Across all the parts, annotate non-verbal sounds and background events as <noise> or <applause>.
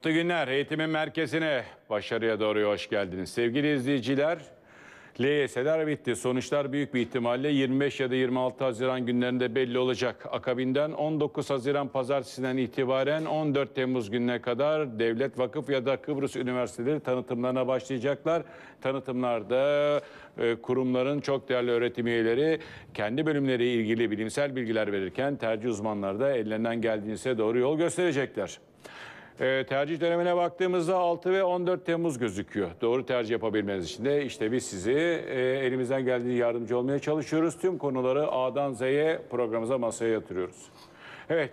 Mutlu günler. Eğitimin merkezine başarıya doğru hoş geldiniz. Sevgili izleyiciler, LYS'ler bitti. Sonuçlar büyük bir ihtimalle 25 ya da 26 Haziran günlerinde belli olacak. Akabinden 19 Haziran pazartesinden itibaren 14 Temmuz gününe kadar devlet, vakıf ya da Kıbrıs üniversiteleri tanıtımlarına başlayacaklar. Tanıtımlarda e, kurumların çok değerli öğretim üyeleri kendi bölümleri ilgili bilimsel bilgiler verirken tercih uzmanları da ellerinden geldiğince doğru yol gösterecekler. Ee, tercih dönemine baktığımızda 6 ve 14 Temmuz gözüküyor. Doğru tercih yapabilmeniz için de işte biz sizi e, elimizden geldiği yardımcı olmaya çalışıyoruz. Tüm konuları A'dan Z'ye programımıza masaya yatırıyoruz. Evet,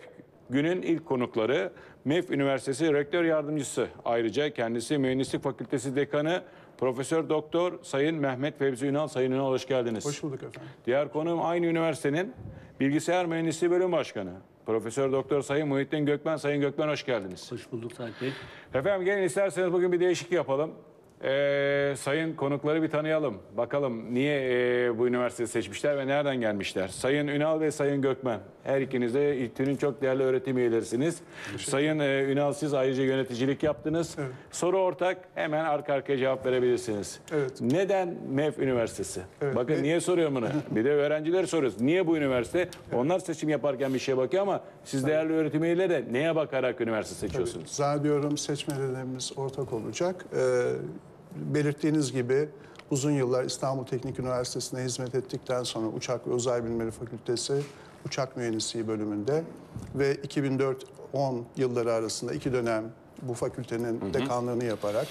günün ilk konukları MEF Üniversitesi Rektör Yardımcısı. Ayrıca kendisi Mühendislik Fakültesi Dekanı Profesör Doktor Sayın Mehmet Fevzi Ünal. Sayın Ünal hoş geldiniz. Hoş bulduk efendim. Diğer konuğum aynı üniversitenin Bilgisayar Mühendisliği Bölüm Başkanı. Profesör Doktor Sayın Muhittin Gökmen. Sayın Gökmen hoş geldiniz. Hoş bulduk Tayyip Bey. Efendim gelin isterseniz bugün bir değişiklik yapalım. Ee, sayın konukları bir tanıyalım. Bakalım niye e, bu üniversiteyi seçmişler ve nereden gelmişler? Sayın Ünal ve Sayın Gökmen. Her ikiniz de İTÜ'nün çok değerli öğretim üyelerisiniz. Sayın e, Ünal siz ayrıca yöneticilik yaptınız. Evet. Soru ortak. Hemen arka arkaya cevap verebilirsiniz. Evet. Neden MEF Üniversitesi? Evet, Bakın me- niye soruyorum bunu? <laughs> Bir de öğrencileri soruyoruz. Niye bu üniversite? Onlar seçim yaparken bir şeye bakıyor ama siz değerli öğretim üyeleri de neye bakarak üniversite seçiyorsunuz? Zannediyorum seçmelerimiz ortak olacak. Ee, belirttiğiniz gibi uzun yıllar İstanbul Teknik Üniversitesi'ne hizmet ettikten sonra Uçak ve Uzay Bilimleri Fakültesi Uçak Mühendisliği bölümünde ve 2004-10 yılları arasında iki dönem bu fakültenin dekanlığını yaparak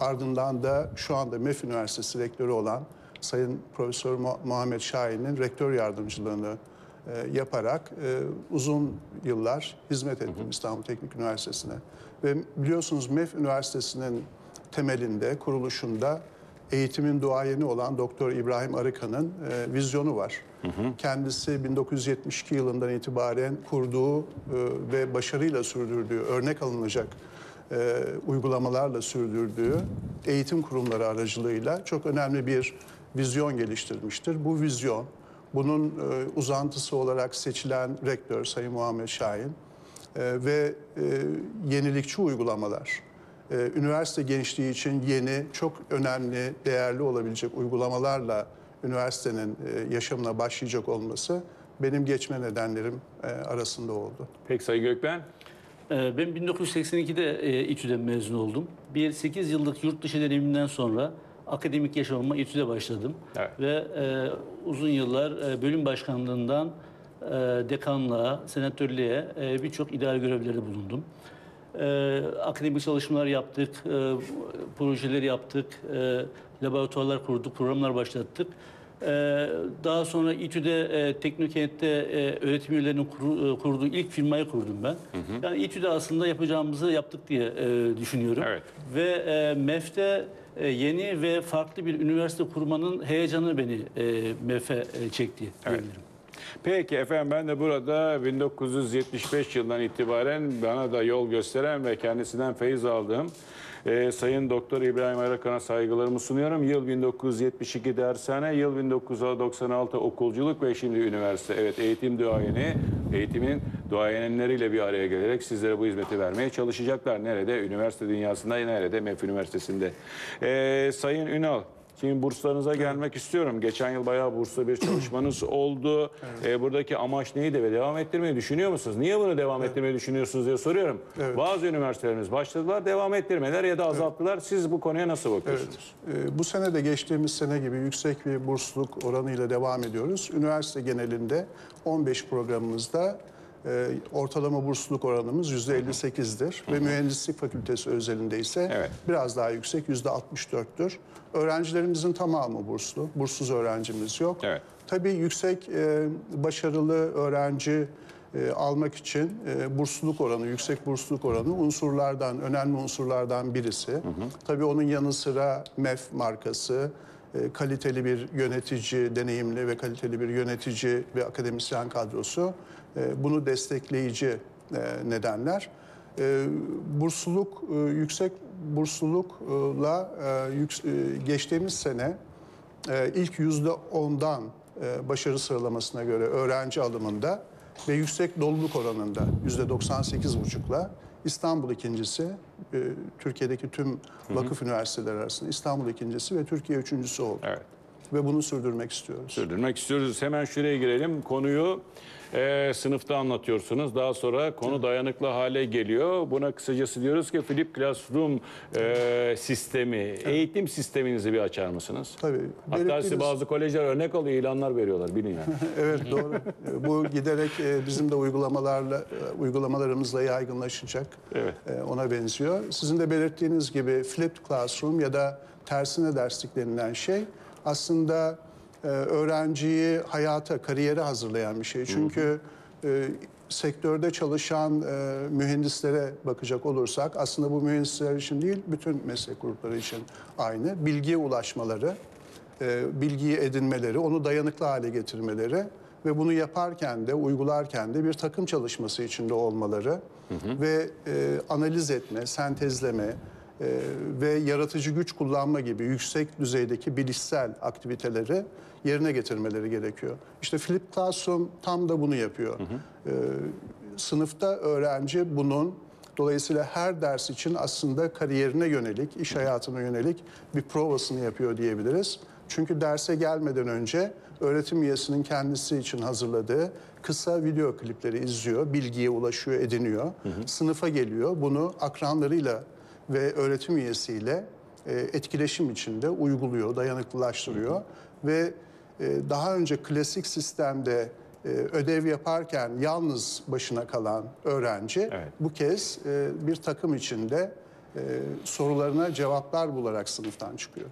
ardından da şu anda MEF Üniversitesi rektörü olan Sayın Profesör Mu- Muhammed Şahin'in rektör yardımcılığını e, yaparak e, uzun yıllar hizmet ettim İstanbul Teknik Üniversitesi'ne. Ve biliyorsunuz MEF Üniversitesi'nin temelinde, kuruluşunda eğitimin duayeni olan Doktor İbrahim Arıkan'ın e, vizyonu var. Kendisi 1972 yılından itibaren kurduğu e, ve başarıyla sürdürdüğü, örnek alınacak e, uygulamalarla sürdürdüğü eğitim kurumları aracılığıyla çok önemli bir vizyon geliştirmiştir. Bu vizyon, bunun e, uzantısı olarak seçilen rektör Sayın Muhammed Şahin e, ve e, yenilikçi uygulamalar, e, üniversite gençliği için yeni, çok önemli, değerli olabilecek uygulamalarla üniversitenin e, yaşamına başlayacak olması benim geçme nedenlerim e, arasında oldu. Peki Sayın Gökmen. Ee, Ben 1982'de e, İTÜ'den mezun oldum. Bir 8 yıllık yurt dışı deneyimimden sonra akademik yaşamıma İTÜ'de başladım. Evet. Ve e, uzun yıllar e, bölüm başkanlığından e, dekanlığa, senatörlüğe e, birçok idare görevlerde bulundum. E, akademik çalışmalar yaptık, e, projeler yaptık, e, laboratuvarlar kurduk, programlar başlattık. E, daha sonra İTÜ'de e, Teknokent'te e, öğretim üyelerinin kuru- e, kurduğu ilk firmayı kurdum ben. Yani İTÜ'de aslında yapacağımızı yaptık diye e, düşünüyorum. Evet. Ve e, MEF'te e, yeni ve farklı bir üniversite kurmanın heyecanı beni e, MEF'e e, çekti diyebilirim. Peki efendim ben de burada 1975 yılından itibaren bana da yol gösteren ve kendisinden feyiz aldığım e, Sayın Doktor İbrahim Arakan'a saygılarımı sunuyorum. Yıl 1972 dershane, yıl 1996 okulculuk ve şimdi üniversite. Evet eğitim duayeni, eğitimin duayenleriyle bir araya gelerek sizlere bu hizmeti vermeye çalışacaklar. Nerede? Üniversite dünyasında, nerede? MEF Üniversitesi'nde. E, Sayın Ünal, Şimdi burslarınıza gelmek istiyorum. Geçen yıl bayağı burslu bir çalışmanız <clears throat> oldu. Ee, buradaki amaç neydi ve devam ettirmeyi düşünüyor musunuz? Niye bunu devam ettirmeyi düşünüyorsunuz diye soruyorum. Evet. Bazı üniversitelerimiz başladılar, devam ettirmeler ya da azalttılar. Siz bu konuya nasıl bakıyorsunuz? Ee, Bu sene de geçtiğimiz sene gibi yüksek bir bursluluk oranıyla devam ediyoruz. Üniversite genelinde 15 programımızda e, ortalama bursluluk oranımız %58'dir. Ve mühendislik fakültesi özelinde ise Evet. biraz daha yüksek %64'tür. Öğrencilerimizin tamamı burslu. Burssuz öğrencimiz yok. Evet. Tabii yüksek e, başarılı öğrenci e, almak için e, bursluluk oranı, yüksek bursluluk oranı unsurlardan, önemli unsurlardan birisi. Tabii onun yanı sıra MEF markası, kaliteli bir yönetici, deneyimli ve kaliteli bir yönetici ve akademisyen kadrosu e, bunu destekleyici e, nedenler. E, bursluluk, e, yüksek burslulukla e, e, geçtiğimiz sene e, ilk yüzde ondan e, başarı sıralamasına göre öğrenci alımında ve yüksek doluluk oranında %98,5'la İstanbul ikincisi, e, Türkiye'deki tüm vakıf üniversiteleri arasında İstanbul ikincisi ve Türkiye üçüncüsü oldu. Evet. Ve bunu sürdürmek istiyoruz. Sürdürmek istiyoruz. Hemen şuraya girelim. Konuyu e, sınıfta anlatıyorsunuz. Daha sonra konu dayanıklı hale geliyor. Buna kısacası diyoruz ki Flip Classroom e, sistemi, eğitim sisteminizi bir açar mısınız? Tabii. Hatta size belirttiğiniz- bazı kolejler örnek alıyor, ilanlar veriyorlar bilin yani. <laughs> Evet doğru. E, Bu giderek e, bizim de uygulamalarla e, uygulamalarımızla yaygınlaşacak. Evet. E, Ona benziyor. Sizin de belirttiğiniz gibi flipped classroom ya da tersine derslik denilen şey aslında e, öğrenciyi hayata, kariyere hazırlayan bir şey. Çünkü e, sektörde çalışan e, mühendislere bakacak olursak aslında bu mühendisler için değil bütün meslek grupları için aynı. Bilgiye ulaşmaları, e, bilgiyi edinmeleri, onu dayanıklı hale getirmeleri ve bunu yaparken de, uygularken de bir takım çalışması içinde olmaları ve e, analiz etme, sentezleme e, ve yaratıcı güç kullanma gibi yüksek düzeydeki bilişsel aktiviteleri yerine getirmeleri gerekiyor. İşte Flip Classroom tam da bunu yapıyor. E, sınıfta öğrenci bunun Dolayısıyla her ders için aslında kariyerine yönelik, iş hayatına yönelik bir provasını yapıyor diyebiliriz. Çünkü derse gelmeden önce öğretim üyesinin kendisi için hazırladığı kısa video klipleri izliyor, bilgiye ulaşıyor, ediniyor. Sınıfa geliyor, bunu akranlarıyla ve öğretim üyesiyle e, etkileşim içinde uyguluyor, dayanıklılaştırıyor ve e, daha önce klasik sistemde e, ödev yaparken yalnız başına kalan öğrenci Evet. bu kez e, bir takım içinde e, sorularına cevaplar bularak sınıftan çıkıyor.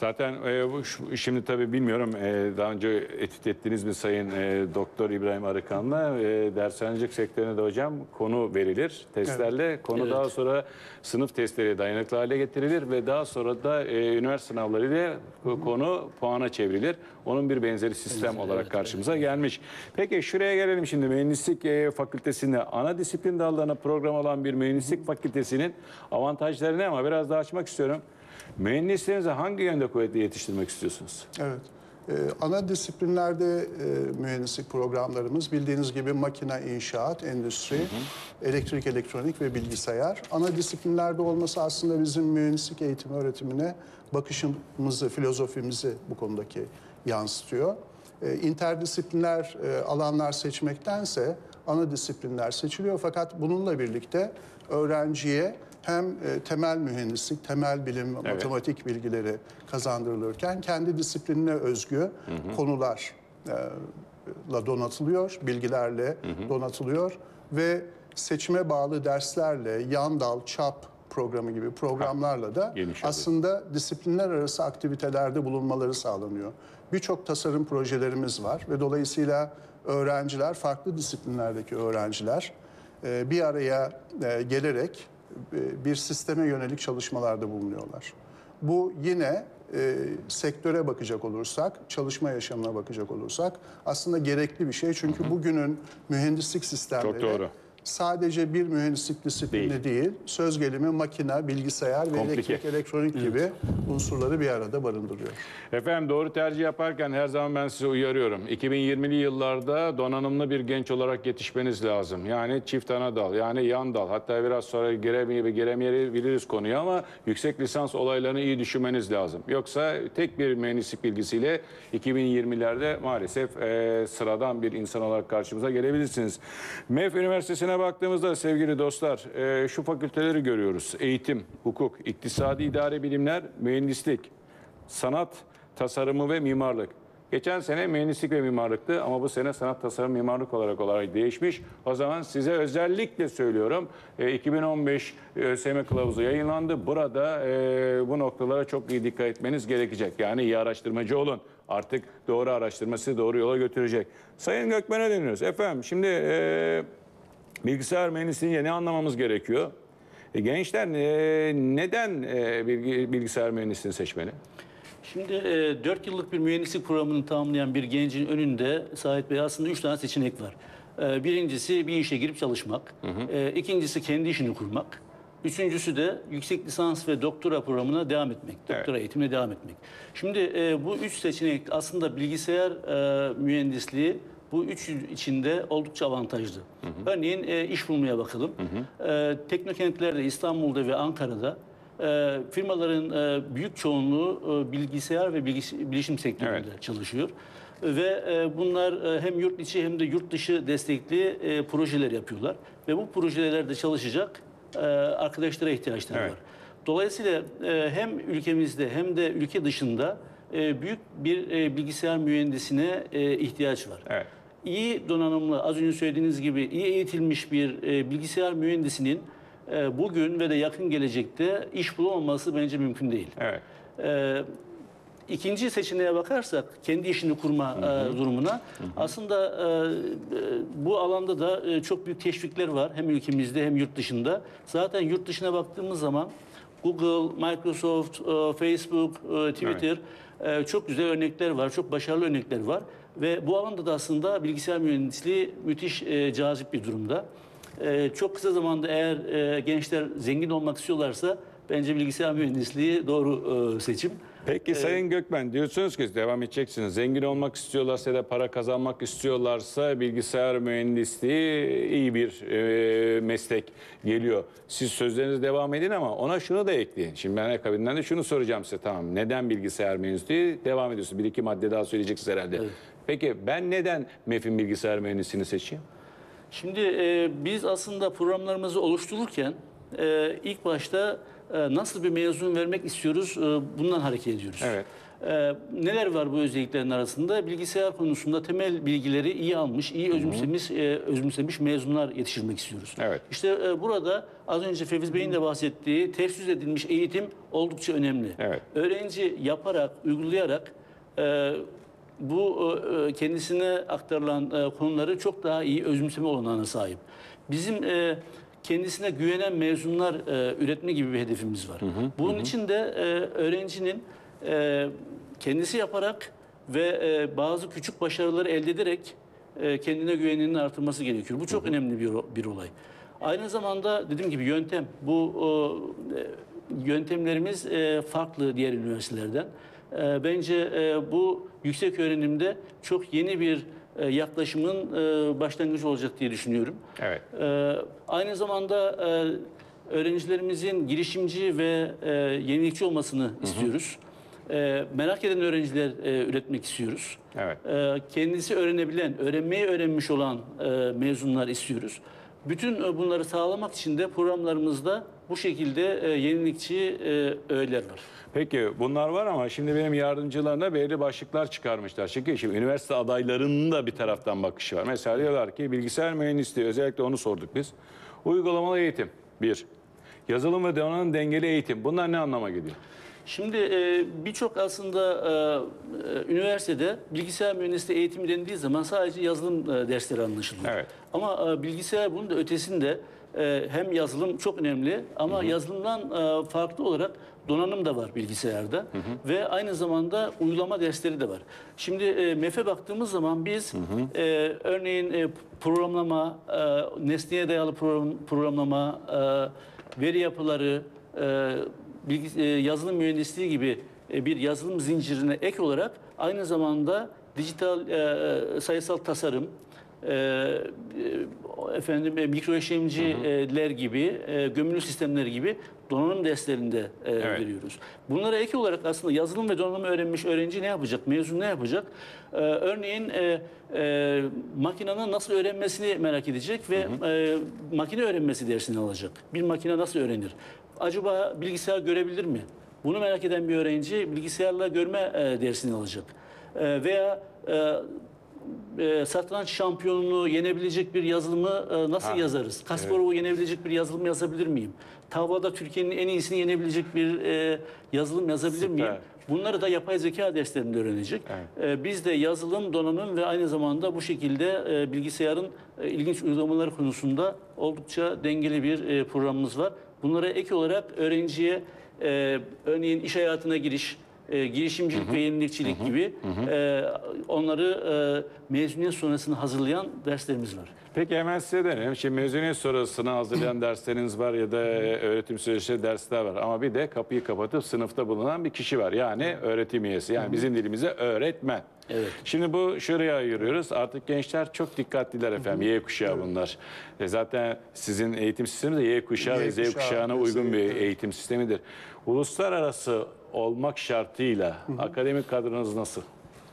Zaten e, bu şimdi tabii bilmiyorum e, daha önce etüt ettiniz mi Sayın e, Doktor İbrahim Arıkan'la e, dershanecilik sektörüne de hocam konu verilir testlerle. Konu Evet. daha sonra sınıf testleri dayanıklı hale getirilir ve daha sonra da e, üniversite sınavlarıyla ko- konu puana çevrilir. Onun bir benzeri sistem olarak karşımıza gelmiş. Peki şuraya gelelim şimdi mühendislik e, fakültesinde ana disiplin dallarına program alan bir mühendislik fakültesinin avantajları ne ama biraz daha açmak istiyorum. Mühendislerinizi hangi yönde kuvvetli yetiştirmek istiyorsunuz? Evet. Ee, ana disiplinlerde e, mühendislik programlarımız bildiğiniz gibi makine, inşaat, endüstri, elektrik, elektronik ve bilgisayar. Ana disiplinlerde olması aslında bizim mühendislik eğitimi öğretimine bakışımızı, filozofimizi bu konudaki yansıtıyor. E, interdisipliner e, alanlar seçmektense ana disiplinler seçiliyor fakat bununla birlikte öğrenciye hem e, temel mühendislik, temel bilim, matematik bilgileri kazandırılırken kendi disiplinine özgü konular e, la donatılıyor, bilgilerle donatılıyor ve seçime bağlı derslerle, yan dal, çap programı gibi programlarla da geniş aslında disiplinler arası aktivitelerde bulunmaları sağlanıyor. Birçok tasarım projelerimiz var ve dolayısıyla öğrenciler, farklı disiplinlerdeki öğrenciler e, bir araya e, gelerek bir sisteme yönelik çalışmalarda bulunuyorlar. Bu yine e, sektöre bakacak olursak, çalışma yaşamına bakacak olursak aslında gerekli bir şey. Çünkü bugünün mühendislik sistemleri Çok doğru. Sadece bir mühendislik disiplini değil, söz gelimi makine, bilgisayar ve Komplike. elektrik, elektronik gibi unsurları bir arada barındırıyor. Efendim doğru tercih yaparken her zaman ben size uyarıyorum. 2020'li yıllarda donanımlı bir genç olarak yetişmeniz lazım. Yani çift ana dal, yani yan dal. Hatta biraz sonra giremeyi giremeyebiliriz konuya ama yüksek lisans olaylarını iyi düşünmeniz lazım. Yoksa tek bir mühendislik bilgisiyle 2020'lerde maalesef e, sıradan bir insan olarak karşımıza gelebilirsiniz. MEF Üniversitesi'ne baktığımızda sevgili dostlar e, şu fakülteleri görüyoruz. Eğitim, hukuk, iktisadi idari bilimler, mühendislik, sanat, tasarımı ve mimarlık. Geçen sene mühendislik ve mimarlıktı ama bu sene sanat, tasarım, mimarlık olarak olarak değişmiş. O zaman size özellikle söylüyorum. e, 2015 ÖSYM kılavuzu yayınlandı. Burada e, bu noktalara çok iyi dikkat etmeniz gerekecek. Yani iyi araştırmacı olun. Artık doğru araştırması doğru yola götürecek. Sayın Gökmen'e dönüyoruz. Efendim şimdi e, bilgisayar mühendisliğini ne anlamamız gerekiyor? E, gençler e, neden e, bilgi- bilgisayar mühendisliğini seçmeli? Şimdi 4 yıllık bir mühendislik programını tamamlayan bir gencin önünde Sait Bey aslında 3 tane seçenek var. E, birincisi bir işe girip çalışmak. E, ikincisi kendi işini kurmak. Üçüncüsü de yüksek lisans ve doktora programına devam etmek. Doktora eğitimine devam etmek. Şimdi e, bu üç seçenek aslında bilgisayar e, mühendisliği bu üç içinde oldukça avantajlı. Örneğin e, iş bulmaya bakalım. E, teknokentlerde İstanbul'da ve Ankara'da e, firmaların e, büyük çoğunluğu e, bilgisayar ve bilgis- bilişim sektöründe çalışıyor. Ve e, bunlar e, hem yurt içi hem de yurt dışı destekli e, projeler yapıyorlar. Ve bu projelerde çalışacak e, arkadaşlara ihtiyaçları Evet. var. Dolayısıyla e, hem ülkemizde hem de ülke dışında e, büyük bir e, bilgisayar mühendisine e, ihtiyaç var. Evet. İyi donanımlı, az önce söylediğiniz gibi iyi eğitilmiş bir e, bilgisayar mühendisinin e, bugün ve de yakın gelecekte iş bulamaması bence mümkün değil. Evet. Ee, ikinci seçeneğe bakarsak kendi işini kurma e, durumuna aslında e, e, bu alanda da e, çok büyük teşvikler var hem ülkemizde hem yurt dışında. Zaten yurt dışına baktığımız zaman Google, Microsoft, e, Facebook, e, Twitter e, çok güzel örnekler var, çok başarılı örnekler var ve bu alanda da aslında bilgisayar mühendisliği müthiş e, cazip bir durumda. E, çok kısa zamanda eğer e, gençler zengin olmak istiyorlarsa bence bilgisayar mühendisliği doğru e, seçim. Peki Sayın Gökmen diyorsunuz ki devam edeceksiniz. Zengin olmak istiyorlarsa ya da para kazanmak istiyorlarsa bilgisayar mühendisliği iyi bir e, meslek geliyor. Siz sözlerinize devam edin ama ona şunu da ekleyin. Şimdi ben akabinden de şunu soracağım size tamam. Neden bilgisayar mühendisliği? Devam ediyorsunuz. Bir iki madde daha söyleyeceksiniz herhalde. Peki ben neden MEF'in bilgisayar mühendisliğini seçeyim? Şimdi e, biz aslında programlarımızı oluştururken e, ilk başta e, nasıl bir mezun vermek istiyoruz e, bundan hareket ediyoruz. Evet. E, neler var bu özelliklerin arasında? Bilgisayar konusunda temel bilgileri iyi almış, iyi özümsemiş, e, özümsemiş mezunlar yetiştirmek istiyoruz. Evet. İşte e, burada az önce Fevzi Bey'in de bahsettiği ters yüz edilmiş eğitim oldukça önemli. Evet. Öğrenci yaparak, uygulayarak e, bu e, kendisine aktarılan e, konuları çok daha iyi özümseme olanağına sahip. Bizim e, kendisine güvenen mezunlar e, üretme gibi bir hedefimiz var. Bunun için de e, öğrencinin e, kendisi yaparak ve e, bazı küçük başarıları elde ederek e, kendine güveninin artırması gerekiyor. Bu çok önemli bir, bir olay. Aynı zamanda dediğim gibi yöntem bu e, yöntemlerimiz e, farklı diğer üniversitelerden. E, Bence e, bu yüksek öğrenimde çok yeni bir yaklaşımın e, başlangıcı olacak diye düşünüyorum. Evet. E, Aynı zamanda e, öğrencilerimizin girişimci ve e, yenilikçi olmasını istiyoruz. E, Merak eden öğrenciler e, üretmek istiyoruz. Evet. E, Kendisi öğrenebilen, öğrenmeyi öğrenmiş olan e, mezunlar istiyoruz. Bütün e, bunları sağlamak için de programlarımızda bu şekilde e, yenilikçi e, öğeler var. Peki bunlar var ama şimdi benim yardımcılarına belirli başlıklar çıkarmışlar. Çünkü şimdi üniversite adaylarının da bir taraftan bakışı var. Mesela diyorlar ki bilgisayar mühendisliği özellikle onu sorduk biz. Uygulamalı eğitim bir. Yazılım ve donanım dengeli eğitim. Bunlar ne anlama geliyor? Şimdi e, birçok aslında e, e, üniversitede bilgisayar mühendisliği eğitimi dendiği zaman sadece yazılım e, dersleri anlaşılıyor. Evet. Ama e, bilgisayar bunun da ötesinde e, hem yazılım çok önemli ama yazılımdan e, farklı olarak donanım da var bilgisayarda ve aynı zamanda uygulama dersleri de var. Şimdi e, MEF'e baktığımız zaman biz e, örneğin e, programlama, e, nesneye dayalı program, programlama, e, veri yapıları, e, e, yazılım mühendisliği gibi e, bir yazılım zincirine ek olarak aynı zamanda dijital e, sayısal tasarım, e, e, efendim e, mikro işlemciler gibi, e, gömülü sistemler gibi donanım derslerinde e, veriyoruz. Bunlara ek olarak aslında yazılım ve donanım öğrenmiş öğrenci ne yapacak, mezun ne yapacak? E, örneğin e, e, makinenin nasıl öğrenmesini merak edecek ve e, makine öğrenmesi dersini alacak. Bir makine nasıl öğrenir? Acaba bilgisayar görebilir mi? Bunu merak eden bir öğrenci bilgisayarla görme e, dersini alacak. E, veya e, e, satranç şampiyonunu yenebilecek bir yazılımı e, nasıl Ha, yazarız? Kasparov'u yenebilecek bir yazılım yazabilir miyim? Tavlada Türkiye'nin en iyisini yenebilecek bir e, yazılım yazabilir Süper. miyim? Bunları da yapay zeka derslerinde öğrenecek. E, biz de yazılım, donanım ve aynı zamanda bu şekilde e, bilgisayarın e, ilginç uygulamaları konusunda oldukça dengeli bir e, programımız var. Bunlara ek olarak öğrenciye e, örneğin iş hayatına giriş, e, girişimcilik ve yenilikçilik gibi e, onları e, mezuniyet sonrasını hazırlayan derslerimiz var. Peki hemen size dönelim. Şimdi mezuniyet sonrasını hazırlayan <clears throat> dersleriniz var ya da e, öğretim süreçleri dersler var. Ama bir de kapıyı kapatıp sınıfta bulunan bir kişi var. Yani öğretim üyesi. Yani bizim dilimize öğretmen. Evet. Şimdi bu şuraya ayırıyoruz. Artık gençler çok dikkatliler efendim. Y kuşağı bunlar. E zaten sizin eğitim sistemi de Y kuşağı Y ve Z kuşağı, kuşağına uygun bir eğitim sistemidir. Uluslararası olmak şartıyla akademik kadronuz nasıl?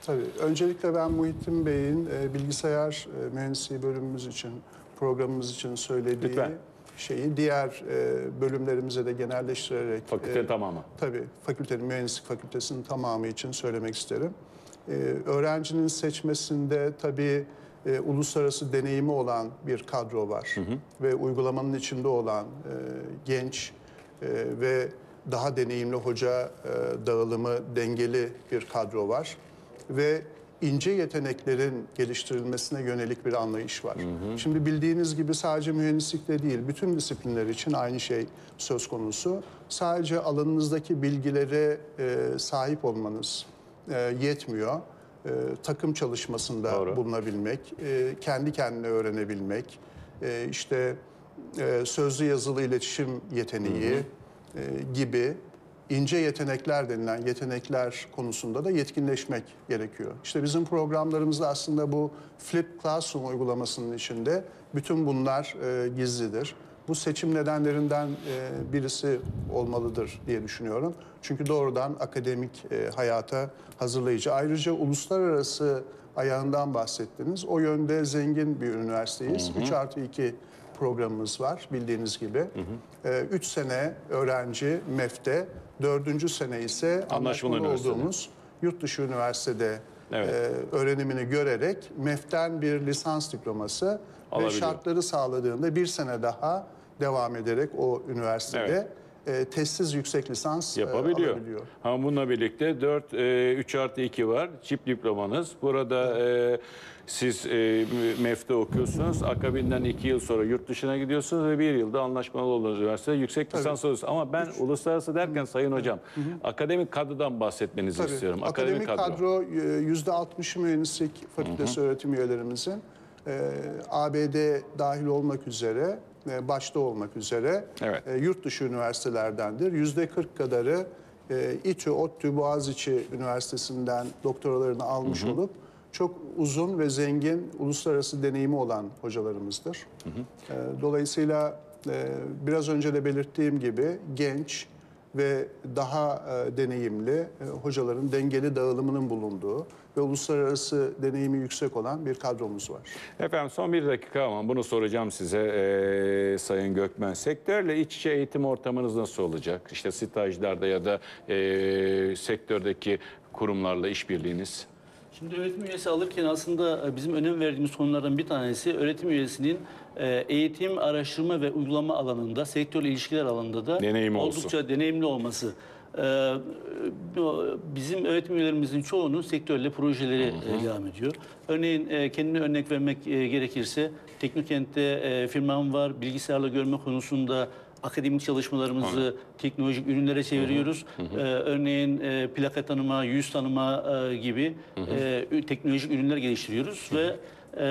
Tabii. Öncelikle ben Muhittin Bey'in e, bilgisayar e, mühendisliği bölümümüz için, programımız için söylediği Lütfen. şeyi diğer e, bölümlerimize de genelleştirerek... Fakülte e, tamamı. Tabii. Fakültenin, mühendislik fakültesinin tamamı için söylemek isterim. E, öğrencinin seçmesinde tabii e, uluslararası deneyimi olan bir kadro var. Ve uygulamanın içinde olan e, genç e, ve daha deneyimli hoca e, dağılımı dengeli bir kadro var. Ve ince yeteneklerin geliştirilmesine yönelik bir anlayış var. Şimdi bildiğiniz gibi sadece mühendislikte değil, bütün disiplinler için aynı şey söz konusu. Sadece alanınızdaki bilgilere e, sahip olmanız e, yetmiyor. E, takım çalışmasında Doğru. bulunabilmek, e, kendi kendine öğrenebilmek, e, işte e, sözlü yazılı iletişim yeteneği e, gibi ince yetenekler denilen yetenekler konusunda da yetkinleşmek gerekiyor. İşte bizim programlarımızda aslında bu Flip Classroom uygulamasının içinde bütün bunlar e, gizlidir. Bu seçim nedenlerinden e, birisi olmalıdır diye düşünüyorum. Çünkü doğrudan akademik e, hayata hazırlayıcı. Ayrıca uluslararası ayağından bahsettiniz. O yönde zengin bir üniversiteyiz. 3 artı 2 programımız var bildiğiniz gibi. 3 sene öğrenci MEF'te, dördüncü sene ise Anlaşmalı olduğumuz yurt dışı üniversitede Evet. e, öğrenimini görerek MEF'ten bir lisans diploması ve Alabiliyor. şartları sağladığında bir sene daha devam ederek o üniversitede e, testsiz yüksek lisans e, Yapabiliyor. alabiliyor. Ama bununla birlikte 4, e, 3 artı 2 var. Çift diplomanız. Burada e, siz e, MEF'te okuyorsunuz. Akabinden 2 yıl sonra yurt dışına gidiyorsunuz ve bir yılda anlaşmalı olduğunuz üniversitede yüksek lisans alıyorsunuz. Ama ben uluslararası derken Sayın Hocam akademik kadrodan bahsetmenizi Tabii. istiyorum. Akademik, kadro e, yüzde 60'ı mühendislik fakültesi öğretim üyelerimizin e, ABD dahil olmak üzere e, başta olmak üzere Evet. e, yurt dışı üniversitelerdendir. Yüzde 40 kadarı e, İTÜ, ODTÜ, Boğaziçi Üniversitesi'nden doktoralarını almış olup çok uzun ve zengin uluslararası deneyimi olan hocalarımızdır. E, Dolayısıyla e, biraz önce de belirttiğim gibi genç ve daha e, deneyimli e, hocaların dengeli dağılımının bulunduğu ve uluslararası deneyimi yüksek olan bir kadromuz var. Efendim son bir dakika ama bunu soracağım size e, Sayın Gökmen. Sektörle iç içe eğitim ortamınız nasıl olacak? İşte stajlarda ya da e, sektördeki kurumlarla işbirliğiniz. Şimdi öğretim üyesi alırken aslında e, bizim önem verdiğimiz konulardan bir tanesi öğretim üyesinin e, eğitim, araştırma ve uygulama alanında, sektörle ilişkiler alanında da Deneyimi olsun. oldukça deneyimli olması. E, Bizim öğretim üyelerimizin çoğunun sektörle projeleri e, devam ediyor. Örneğin kendine örnek vermek gerekirse Teknokent'te firmam var. Bilgisayarla görme konusunda akademik çalışmalarımızı teknolojik ürünlere çeviriyoruz. Ee, örneğin e, plaka tanıma, yüz tanıma e, gibi e, ü- teknolojik ürünler geliştiriyoruz ve e,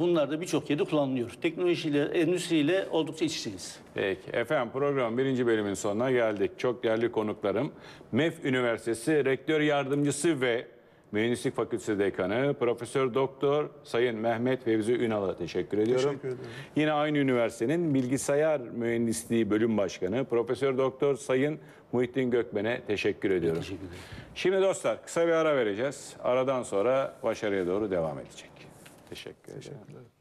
bunlar da birçok yerde kullanılıyor. Teknolojiyle, endüstriyle oldukça iç içeyiz. Peki. Efendim program birinci bölümün sonuna geldik. Çok değerli konuklarım. MEF Üniversitesi Rektör Yardımcısı ve Mühendislik Fakültesi Dekanı Profesör Doktor Sayın Mehmet Fevzi Ünal'a teşekkür ediyorum. Teşekkür ederim. Yine aynı üniversitenin Bilgisayar Mühendisliği Bölüm Başkanı Profesör Doktor Sayın Muhittin Gökmen'e teşekkür ediyorum. Teşekkür ederim. Şimdi dostlar kısa bir ara vereceğiz. Aradan sonra başarıya doğru devam edecek. Teşekkür ederim. Teşekkürler.